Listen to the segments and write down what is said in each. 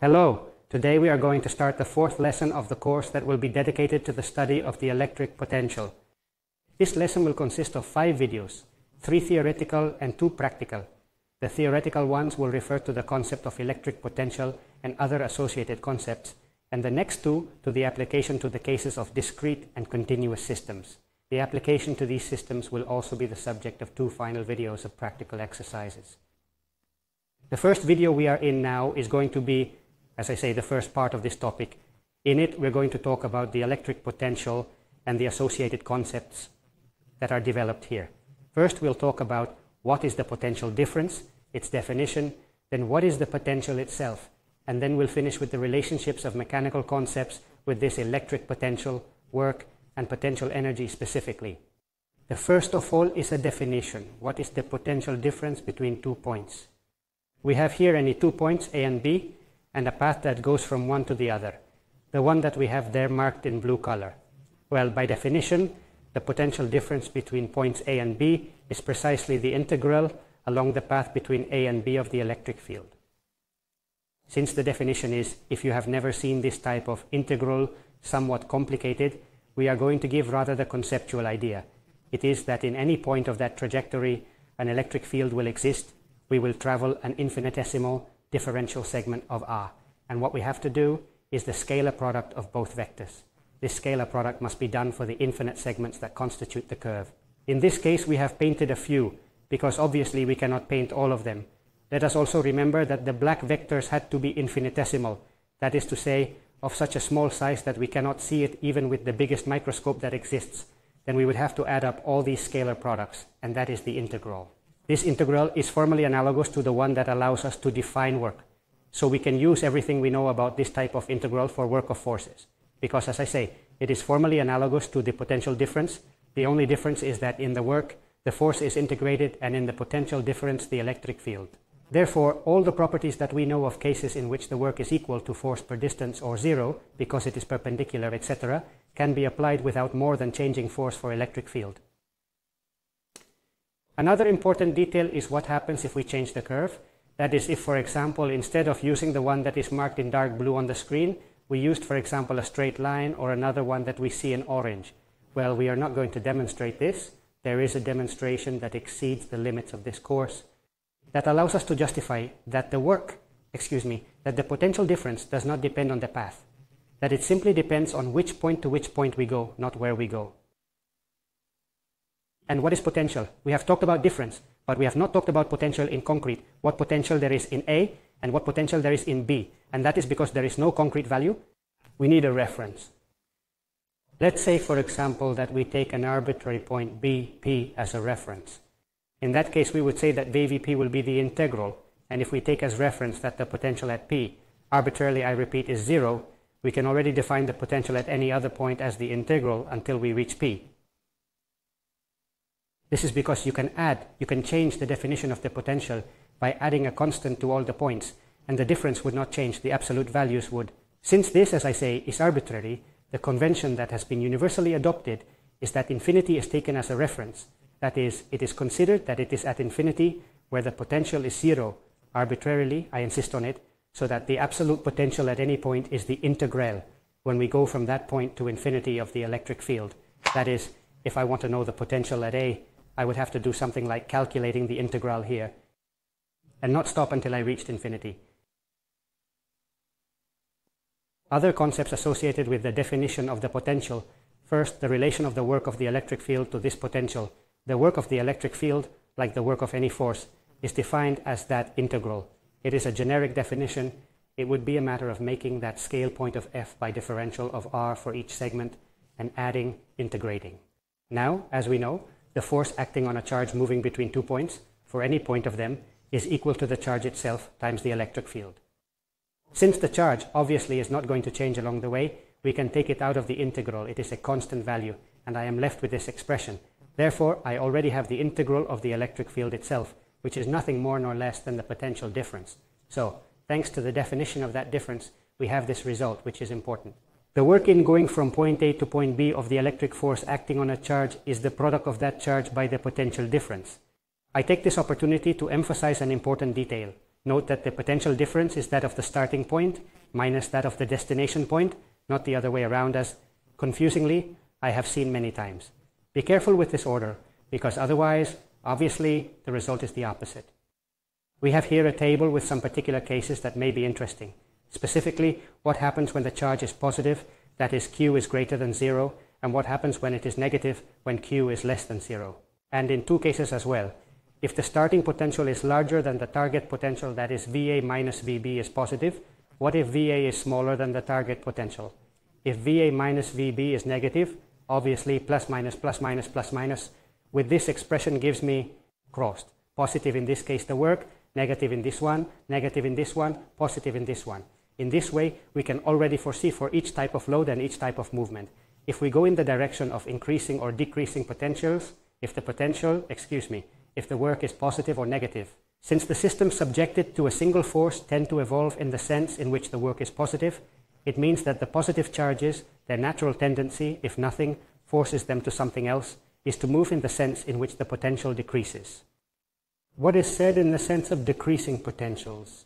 Hello, today we are going to start the fourth lesson of the course that will be dedicated to the study of the electric potential. This lesson will consist of five videos, three theoretical and two practical. The theoretical ones will refer to the concept of electric potential and other associated concepts, and the next two to the application to the cases of discrete and continuous systems. The application to these systems will also be the subject of two final videos of practical exercises. The first video we are in now is going to be as I say, the first part of this topic. In it, we're going to talk about the electric potential and the associated concepts that are developed here. First, we'll talk about what is the potential difference, its definition, then what is the potential itself, and then we'll finish with the relationships of mechanical concepts with this electric potential, work, and potential energy specifically. The first of all is a definition. What is the potential difference between two points? We have here any two points, A and B, and a path that goes from one to the other, the one that we have there marked in blue color. Well, by definition, the potential difference between points A and B is precisely the integral along the path between A and B of the electric field. Since the definition is, if you have never seen this type of integral somewhat complicated, we are going to give rather the conceptual idea. It is that in any point of that trajectory, an electric field will exist. We will travel an infinitesimal differential segment of R. And what we have to do is the scalar product of both vectors. This scalar product must be done for the infinite segments that constitute the curve. In this case, we have painted a few, because obviously we cannot paint all of them. Let us also remember that the black vectors had to be infinitesimal, that is to say, of such a small size that we cannot see it even with the biggest microscope that exists. Then we would have to add up all these scalar products, and that is the integral. This integral is formally analogous to the one that allows us to define work. So we can use everything we know about this type of integral for work of forces. Because as I say, it is formally analogous to the potential difference. The only difference is that in the work, the force is integrated and in the potential difference, the electric field. Therefore, all the properties that we know of cases in which the work is equal to force per distance or zero, because it is perpendicular, etc., can be applied without more than changing force for electric field. Another important detail is what happens if we change the curve. That is, if, for example, instead of using the one that is marked in dark blue on the screen, we used, for example, a straight line or another one that we see in orange. Well, we are not going to demonstrate this. There is a demonstration that exceeds the limits of this course that allows us to justify that the work, excuse me, that the potential difference does not depend on the path, that it simply depends on which point to which point we go, not where we go. And what is potential? We have talked about difference, but we have not talked about potential in concrete. What potential there is in A and what potential there is in B. And that is because there is no concrete value. We need a reference. Let's say, for example, that we take an arbitrary point B, P as a reference. In that case, we would say that VVP will be the integral. And if we take as reference that the potential at P, arbitrarily, I repeat, is zero, we can already define the potential at any other point as the integral until we reach P. This is because you can add, you can change the definition of the potential by adding a constant to all the points, and the difference would not change, the absolute values would. Since this, as I say, is arbitrary, the convention that has been universally adopted is that infinity is taken as a reference. That is, it is considered that it is at infinity where the potential is zero. Arbitrarily, I insist on it, so that the absolute potential at any point is the integral when we go from that point to infinity of the electric field. That is, if I want to know the potential at A, I would have to do something like calculating the integral here and not stop until I reached infinity. Other concepts associated with the definition of the potential. First, the relation of the work of the electric field to this potential. The work of the electric field, like the work of any force, is defined as that integral. It is a generic definition. It would be a matter of making that scale point of f by differential of r for each segment and adding, integrating. Now, as we know, the force acting on a charge moving between two points, for any point of them, is equal to the charge itself times the electric field. Since the charge obviously is not going to change along the way, we can take it out of the integral. It is a constant value, and I am left with this expression. Therefore, I already have the integral of the electric field itself, which is nothing more nor less than the potential difference. So, thanks to the definition of that difference, we have this result, which is important. The work in going from point A to point B of the electric force acting on a charge is the product of that charge by the potential difference. I take this opportunity to emphasize an important detail. Note that the potential difference is that of the starting point minus that of the destination point, not the other way around as confusingly I have seen many times. Be careful with this order because otherwise, obviously, the result is the opposite. We have here a table with some particular cases that may be interesting. Specifically, what happens when the charge is positive, that is q is greater than zero, and what happens when it is negative, when q is less than zero. And in two cases as well, if the starting potential is larger than the target potential, that is VA minus VB is positive, what if VA is smaller than the target potential? If VA minus VB is negative, obviously plus minus plus minus plus minus, with this expression gives me crossed. Positive in this case the work, negative in this one, negative in this one, positive in this one. In this way, we can already foresee for each type of load and each type of movement. If we go in the direction of increasing or decreasing potentials, if the potential, excuse me, if the work is positive or negative. Since the systems subjected to a single force tend to evolve in the sense in which the work is positive, it means that the positive charges, their natural tendency, if nothing, forces them to something else, is to move in the sense in which the potential decreases. What is said in the sense of decreasing potentials?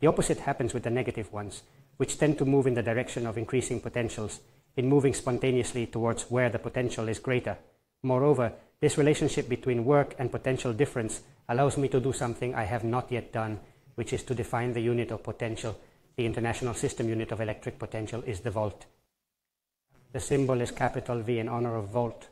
The opposite happens with the negative ones, which tend to move in the direction of increasing potentials, in moving spontaneously towards where the potential is greater. Moreover, this relationship between work and potential difference allows me to do something I have not yet done, which is to define the unit of potential. The International System Unit of Electric Potential is the volt. The symbol is capital V in honor of volt.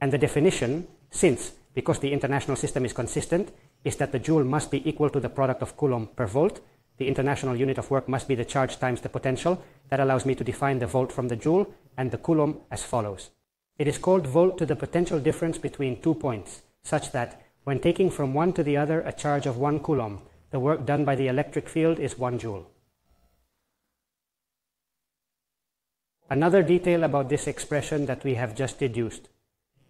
And the definition, since, because the international system is consistent, is that the joule must be equal to the product of coulomb per volt. The international unit of work must be the charge times the potential. That allows me to define the volt from the joule and the coulomb as follows. It is called volt to the potential difference between two points, such that when taking from one to the other a charge of one coulomb, the work done by the electric field is one joule. Another detail about this expression that we have just deduced,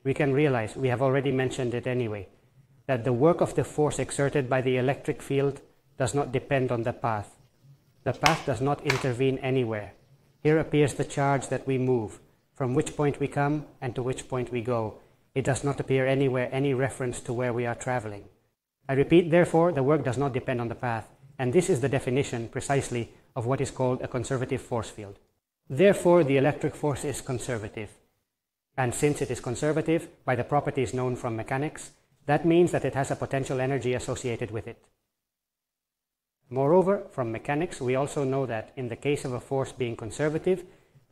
we can realize, we have already mentioned it anyway, that the work of the force exerted by the electric field does not depend on the path. The path does not intervene anywhere. Here appears the charge that we move, from which point we come and to which point we go. It does not appear anywhere any reference to where we are traveling. I repeat, therefore, the work does not depend on the path, and this is the definition precisely of what is called a conservative force field. Therefore, the electric force is conservative. And since it is conservative by the properties known from mechanics, that means that it has a potential energy associated with it. Moreover, from mechanics, we also know that in the case of a force being conservative,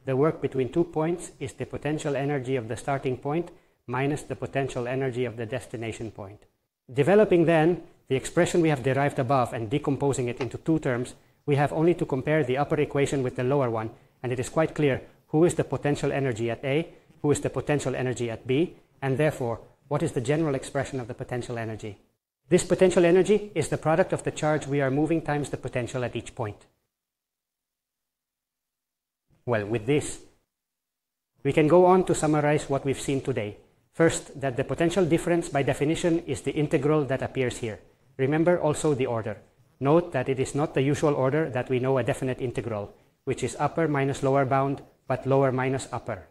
the work between two points is the potential energy of the starting point minus the potential energy of the destination point. Developing then the expression we have derived above and decomposing it into two terms, we have only to compare the upper equation with the lower one, and it is quite clear who is the potential energy at A, who is the potential energy at B, and therefore, what is the general expression of the potential energy. This potential energy is the product of the charge we are moving times the potential at each point. Well, with this, we can go on to summarize what we've seen today. First, that the potential difference by definition is the integral that appears here. Remember also the order. Note that it is not the usual order that we know a definite integral, which is upper minus lower bound, but lower minus upper.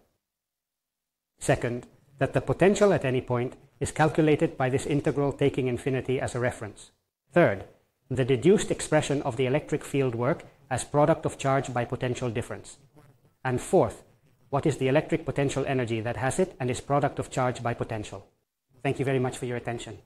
Second, that the potential at any point is calculated by this integral taking infinity as a reference. Third, the deduced expression of the electric field work as product of charge by potential difference. And fourth, what is the electric potential energy that has it and is product of charge by potential? Thank you very much for your attention.